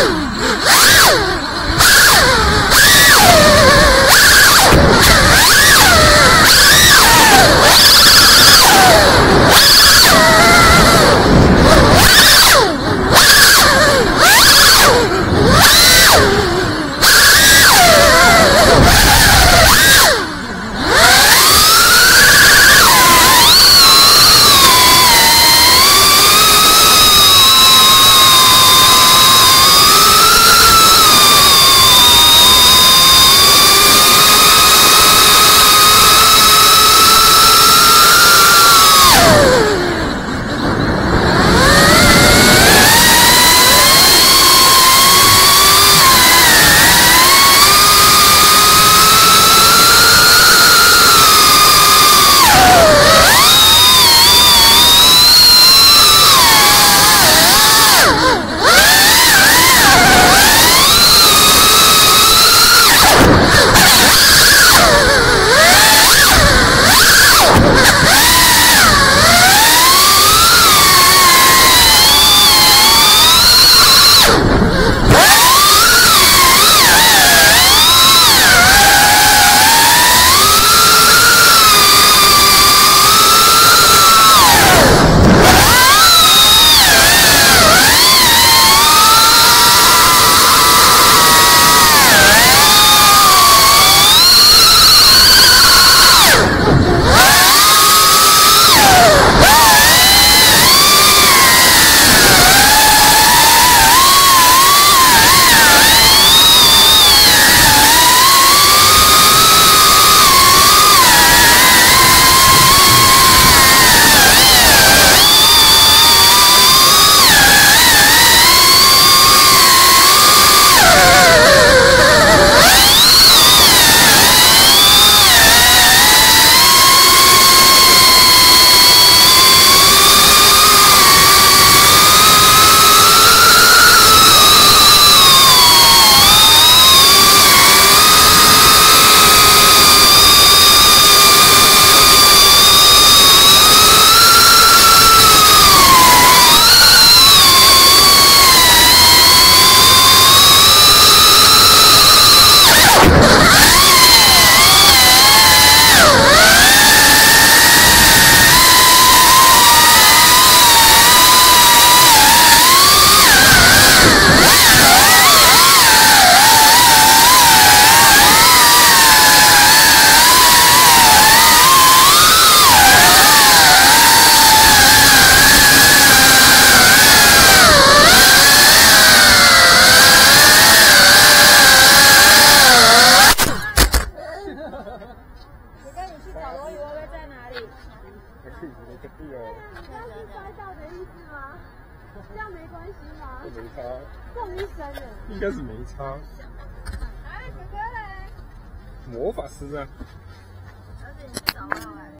Ah! 这是摔倒的意思吗？这样没关系吗？没差，撞一身的。应该是没差。哎，哥哥嘞？魔法师啊！而且你找到来。